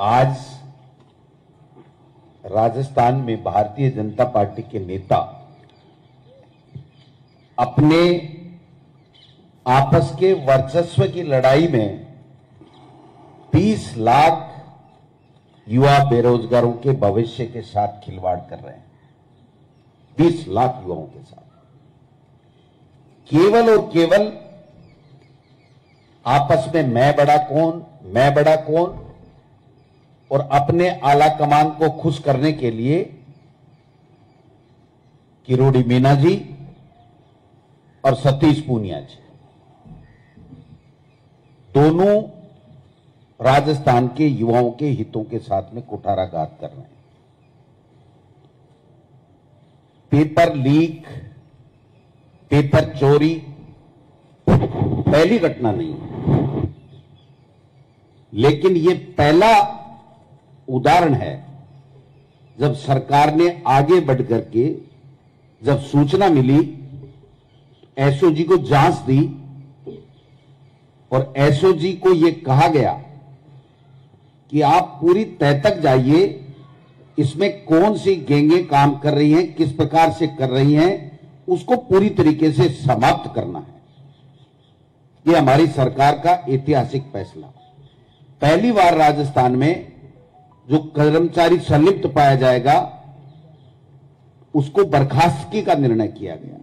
आज राजस्थान में भारतीय जनता पार्टी के नेता अपने आपस के वर्चस्व की लड़ाई में 20 लाख युवा बेरोजगारों के भविष्य के साथ खिलवाड़ कर रहे हैं। 20 लाख युवाओं के साथ। केवल और केवल आपस में मैं बड़ा कौन, मैं बड़ा कौन और अपने आला कमान को खुश करने के लिए किरोड़ी मीना जी और सतीश पूनिया जी। दोनों राजस्थान के युवाओं के हितों के साथ में कुठाराघात कर रहे हैं। पेपर लीक, पेपर चोरी पहली घटना नहीं है। लेकिन ये पहला उदाहरण है, जब सरकार ने आगे बढ़ करके जब सूचना मिली एसओजी को जाँच दी, और एसओजी को यह कहा गया कि आप पूरी तय तक जाइए, इसमें कौन सी गेंगे काम कर रही हैं, किस प्रकार से कर रही हैं, उसको पूरी तरीके से समाप्त करना है। यह हमारी सरकार का ऐतिहासिक फैसला। पहली बार राजस्थान में जो कर्मचारी संलिप्त पाया जाएगा, उसको बर्खास्तगी का निर्णय किया गया।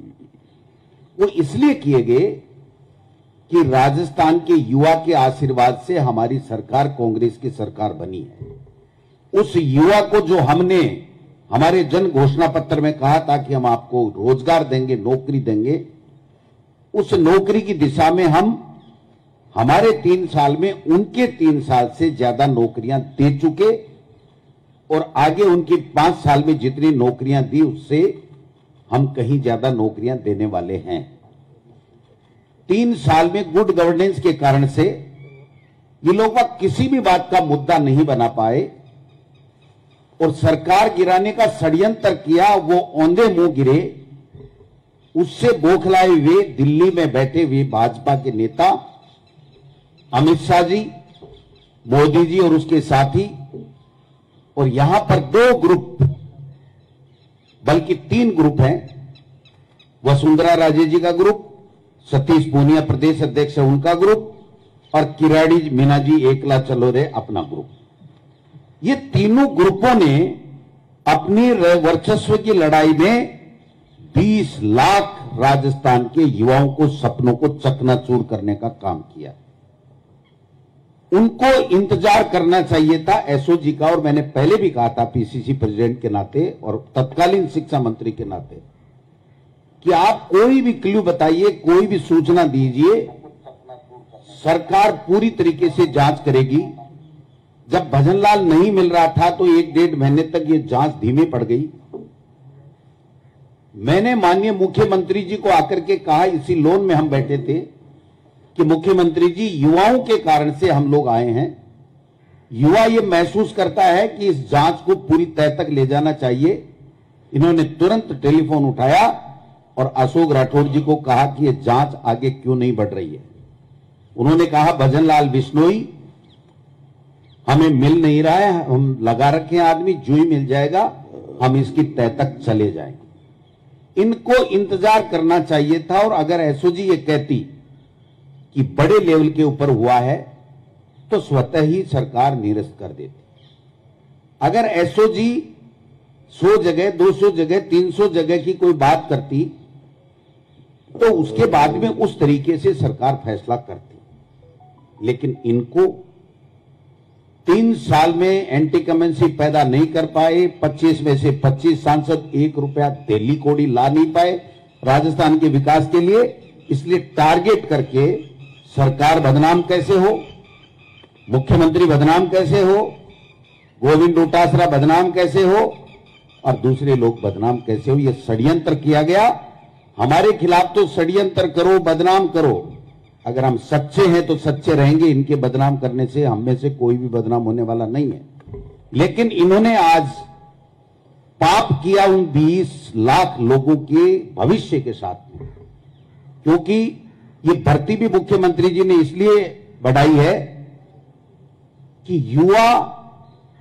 वो इसलिए किए गए कि राजस्थान के युवा के आशीर्वाद से हमारी सरकार कांग्रेस की सरकार बनी है। उस युवा को जो हमने, हमारे जन घोषणा पत्र में कहा था कि हम आपको रोज़गार देंगे, नौकरी देंगे, उस नौकरी की दिशा में हम, हमारे तीन साल में, उनके तीन साल से ज़्यादा नौकरियाँ दे चुके और आगे उनकी पाँच साल में जितनी नौकरियाँ दी, उससे हम कहीं ज़्यादा नौकरियाँ देने वाले हैं। तीन साल में गुड गवर्नेंस के कारण से ये लोग वह किसी भी बात का मुद्दा नहीं बना पाए और सरकार गिराने का षड्यंत्र किया, वो औंधे मुँह गिरे, उससे बौखलाए हुए दिल्ली में बैठे हुए भाजपा के नेता, अमित शाह जी, मोदी जी और उसके साथी और यहाँ पर दो ग्रुप, बल्कि तीन ग्रुप हैं। वसुंधरा राजे जी का ग्रुप, सतीश पूनिया प्रदेश अध्यक्ष है उनका ग्रुप, और किराड़ी मीना जी एकला चलो रे अपना ग्रुप। ये तीनों ग्रुपों ने अपनी वर्चस्व की लड़ाई में 20 लाख राजस्थान के युवाओं को सपनों को चकनाचूर करने का काम किया। उनको इंतज़ार करना चाहिए था एसओजी का, और मैंने पहले भी कहा था पीसीसी प्रेसिडेंट के नाते और तत्कालीन शिक्षा मंत्री के नाते, कि आप कोई भी क्ल्यू बताइए, कोई भी सूचना दीजिए, सरकार पूरी तरीके से जाँच करेगी। जब भजनलाल नहीं मिल रहा था तो एक डेढ़ महीने तक ये जाँच धीमी पड़ गई। मैंने माननीय मुख्यमंत्री जी को आकर के कहा, इसी लोन में हम बैठे थे। कि मुख्यमंत्री जी, युवाओं के कारण से हम लोग आए हैं। युवा ये महसूस करता है कि इस जाँच को पूरी तय तक ले जाना चाहिए। इन्होंने तुरंत टेलीफोन उठाया और अशोक राठौर जी को कहा कि यह जाँच आगे क्यों नहीं बढ़ रही है। उन्होंने कहा, भजनलाल बिश्नोई, हमें मिल नहीं रहा है, हम लगा रखे आदमी, जो ही मिल जाएगा, हम इसकी तय तक चले जाएँगे। इनको इंतज़ार करना चाहिए था और अगर एसओजी ये कहती कि बड़े लेवल के ऊपर हुआ है तो स्वतः ही सरकार निरस्त कर देती अगर एसओजी 100 जगह 200 जगह 300 जगह की कोई बात करती तो उसके बाद में उस तरीके से सरकार फैसला करती। लेकिन इनको तीन साल में एंटी कमेंसी पैदा नहीं कर पाए 25 में से 25 सांसद एक रुपया दिल्ली कोड़ी ला नहीं पाए, राजस्थान के विकास के लिए, इसलिए टारगेट करके सरकार बदनाम कैसे हो? मुख्यमंत्री बदनाम कैसे हो? गोविंद डोटासरा बदनाम कैसे हो? और दूसरे लोग बदनाम कैसे हो? यह षड्यंत्र किया गया। हमारे खिलाफ तो षड्यंत्र करो, बदनाम करो। अगर हम सच्चे हैं तो सच्चे रहेंगे। इनके बदनाम करने से हम में से कोई भी बदनाम होने वाला नहीं है। लेकिन इन्होंने आज पाप किया उन 20 लाख लोगों के भविष्य के साथ में। क्योंकि ये भर्ती भी मुख्यमंत्री जी ने इसलिए बढ़ाई है कि युवा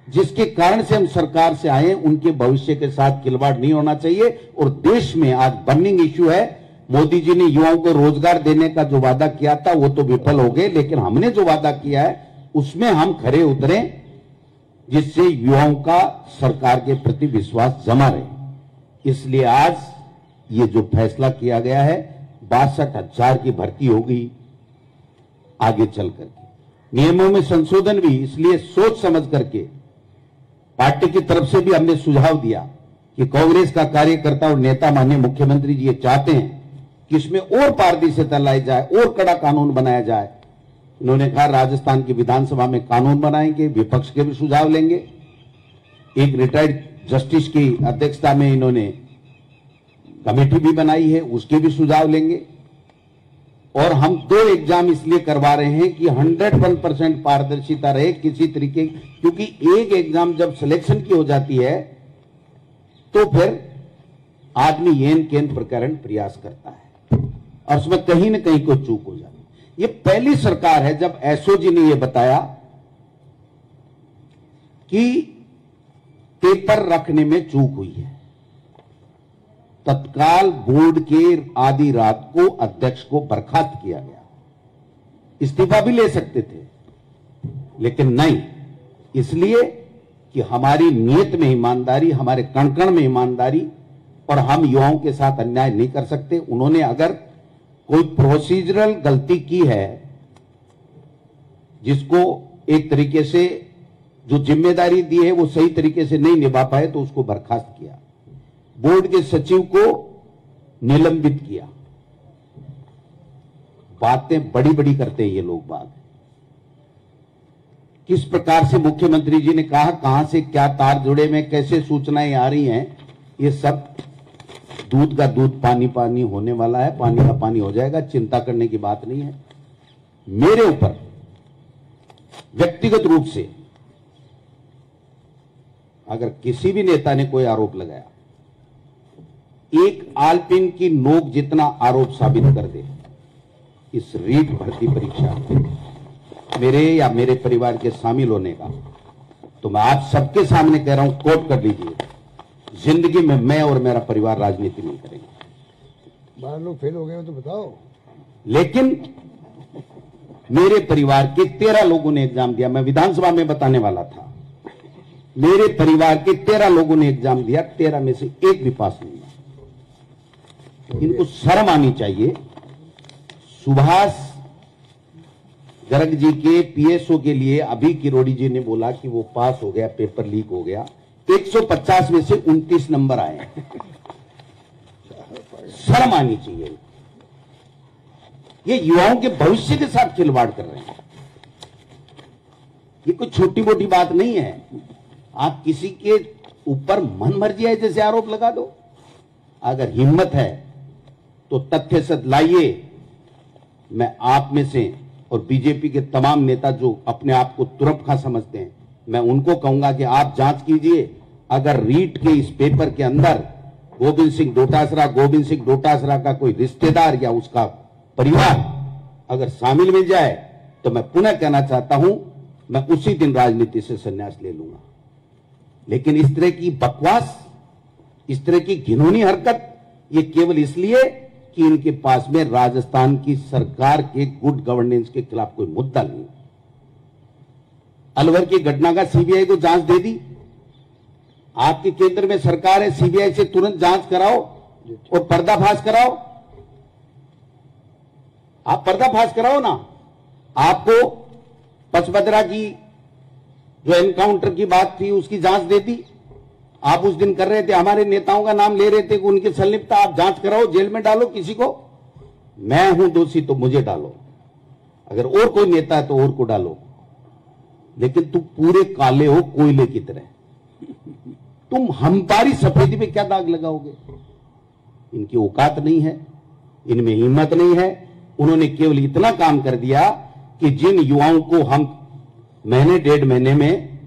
जिसके कारण से हम सरकार से आए उनके भविष्य के साथ खिलवाड़ नहीं होना चाहिए और देश में आज बर्निंग इश्यू है। मोदी जी ने युवाओं को रोज़गार देने का जो वादा किया था, वो तो विफल हो गए, लेकिन हमने जो वादा किया है, उसमें हम खरे उतरे, जिससे युवाओं का सरकार के प्रति विश्वास जमा रहे। इसलिए आज ये जो फैसला किया गया है बासठ हज़ार की भर्ती होगी आगे चल करके। नियमों में संशोधन भी, इसलिए सोच समझ करके पार्टी की तरफ़ से भी हमने सुझाव दिया कि कांग्रेस का कार्यकर्ता और नेता माननीय मुख्यमंत्री जी ये चाहते हैं कि इसमें और पारदर्शिता लाई जाए, और कड़ा कानून बनाया जाए। उन्होंने कहा, राजस्थान की विधानसभा में कानून बनाएँगे, विपक्ष के भी सुझाव लेंगे। एक रिटायर्ड जस्टिस की अध्यक्षता में इन्होंने कमेटी भी बनाई है, उसके भी सुझाव लेंगे। और हम दो एग्ज़ाम इसलिए करवा रहे हैं कि 101 परसेंट पारदर्शिता रहे किसी तरीके क्योंकि एक एग्ज़ाम जब सिलेक्शन की हो जाती है तो फिर आदमी येन केन प्रकरण प्रयास करता है। और उसमें कहीं ना कहीं कोई चूक हो जाती है। ये पहली सरकार है, जब एसओजी ने यह बताया कि पेपर रखने में चूक हुई है। तत्काल बोर्ड के आधी रात को अध्यक्ष को बर्खास्त किया गया। इस्तीफा भी ले सकते थे, लेकिन नहीं। इसलिए कि हमारी नीयत में ईमानदारी, हमारे कणकण में ईमानदारी और हम युवाओं के साथ अन्याय नहीं कर सकते। उन्होंने अगर कोई प्रोसीजरल गलती की है, जिसको एक तरीके से जो ज़िम्मेदारी दी है वो सही तरीके से नहीं निभा पाए तो उसको बर्खास्त किया। बोर्ड के सचिव को निलंबित किया। बातें बड़ी बड़ी करते हैं ये लोग बात किस प्रकार से मुख्यमंत्री जी ने कहा, कहाँ से क्या तार जुड़े में, कैसे सूचनाएँ आ रही हैं, ये सब दूध का दूध पानी पानी होने वाला है, पानी का पानी हो जाएगा, चिंता करने की बात नहीं है। मेरे ऊपर व्यक्तिगत रूप से अगर किसी भी नेता ने कोई आरोप लगाया एक आलपिन की नोक जितना आरोप साबित कर दे इस रीट भर्ती परीक्षा मेरे या मेरे परिवार के शामिल होने का। तो मैं आप सबके सामने कह रहा हूँ कोट कर लीजिए। ज़िंदगी में मैं और मेरा परिवार राजनीति नहीं करेंगे। बारह लोग फेल हो गए तो बताओ। लेकिन मेरे परिवार के तेरह लोगों ने एग्ज़ाम दिया। मैं विधानसभा में बताने वाला था। मेरे परिवार के तेरह लोगों ने एग्ज़ाम दिया। तेरह में से एक भी पास नहीं। इनको शर्म आनी चाहिए। सुभाष गर्ग जी के पीएसओ के लिए अभी किरोड़ी जी ने बोला कि वो पास हो गया, पेपर लीक हो गया। 150 में से 29 नंबर आए। शर्म आनी चाहिए। ये युवाओं के भविष्य के साथ खिलवाड़ कर रहे हैं। ये कोई छोटी मोटी बात नहीं है। आप किसी के ऊपर मन मर्ज़ी है जैसे आरोप लगा दो। अगर हिम्मत है तो तथ्य सद लाइए। मैं आप में से और बीजेपी के तमाम नेता जो अपने आप को तुरप खा समझते हैं, मैं उनको कहूँगा कि आप जाँच कीजिए। अगर रीट के इस पेपर के अंदर गोविंद सिंह डोटासरा, गोविंद सिंह डोटासरा का कोई रिश्तेदार या उसका परिवार अगर शामिल मिल जाए तो मैं पुनः कहना चाहता हूँ, मैं उसी दिन राजनीति से संन्यास ले लूँगा। लेकिन इस तरह की बकवास, इस तरह की घिनौनी हरकत, ये केवल इसलिए कि इनके पास में राजस्थान की सरकार के गुड गवर्नेंस के खिलाफ कोई मुद्दा नहीं। अलवर की घटना का सीबीआई को जाँच दे दी। आपके केंद्र में सरकार है सीबीआई से तुरंत जाँच कराओ और पर्दाफाश कराओ। आप पर्दाफाश कराओ ना। आपको पचपदरा की जो एनकाउंटर की बात थी, उसकी जाँच देती आप उस दिन कर रहे थे, हमारे नेताओं का नाम ले रहे थे कि उनकी संलिप्तता आप जाँच कराओ, जेल में डालो किसी को। मैं हूँ दोषी तो मुझे डालो। अगर और कोई नेता है तो और को डालो। लेकिन तुम पूरे काले हो, कोयले की तरह। तुम हमारी सफेदी में क्या दाग लगाओगे? इनकी औकात नहीं है, इनमें हिम्मत नहीं है। उन्होंने केवल इतना काम कर दिया कि जिन युवाओं को हम महीने डेढ़ महीने में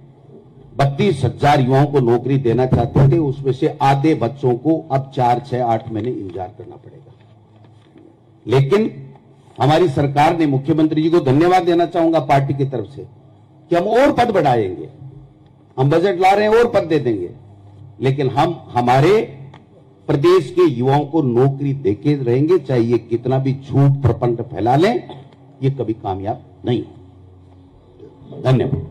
बत्तीस हज़ार युवाओं को नौकरी देना चाहते थे उसमें से आधे बच्चों को अब चार, छह, आठ महीने इंतज़ार करना पड़ेगा। लेकिन हमारी सरकार ने, मुख्यमंत्री जी को धन्यवाद देना चाहूँगा पार्टी की तरफ़ से कि हम और पद बढ़ाएँगे। हम बजट ला रहे हैं, और पद दे देंगे। लेकिन हम, हमारे प्रदेश के युवाओं को नौकरी देके रहेंगे, चाहे ये कितना भी झूठ प्रपंच फैला लें, ये कभी कामयाब नहीं धन्यवाद।